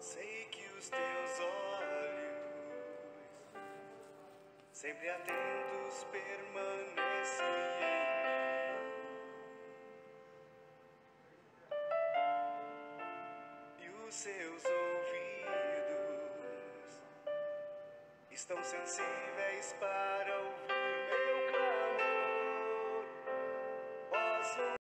Sei que os teus olhos, sempre atentos, permanecem. E os seus ouvidos estão sensíveis para ouvir.